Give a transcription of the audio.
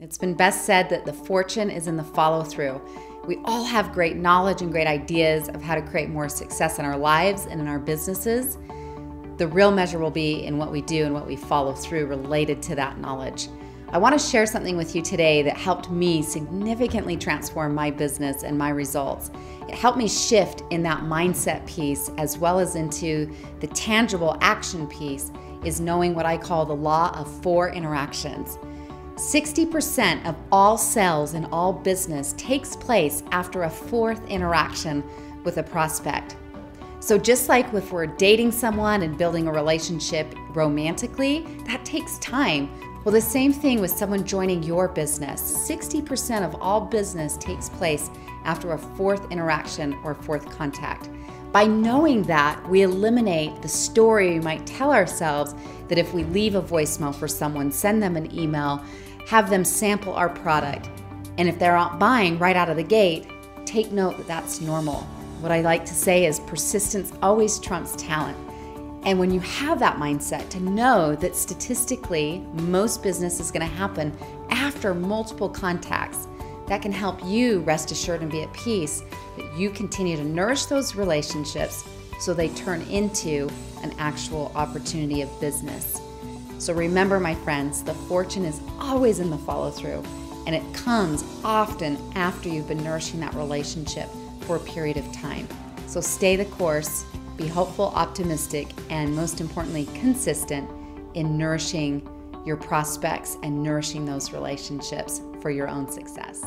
It's been best said that the fortune is in the follow through. We all have great knowledge and great ideas of how to create more success in our lives and in our businesses. The real measure will be in what we do and what we follow through related to that knowledge. I want to share something with you today that helped me significantly transform my business and my results. It helped me shift in that mindset piece as well as into the tangible action piece is knowing what I call the law of four interactions. 60% of all sales in all business takes place after a fourth interaction with a prospect. So, just like if we're dating someone and building a relationship romantically, that takes time. Well, the same thing with someone joining your business. 60% of all business takes place after a fourth interaction or fourth contact. By knowing that, we eliminate the story we might tell ourselves that if we leave a voicemail for someone, send them an email, have them sample our product. And if they're not buying right out of the gate, take note that that's normal. What I like to say is persistence always trumps talent. And when you have that mindset to know that statistically most business is going to happen after multiple contacts, that can help you rest assured and be at peace that you continue to nourish those relationships so they turn into an actual opportunity of business. So remember, my friends, the fortune is always in the follow through, and it comes often after you've been nourishing that relationship for a period of time. So stay the course, be hopeful, optimistic, and most importantly, consistent in nourishing your prospects and nourishing those relationships for your own success.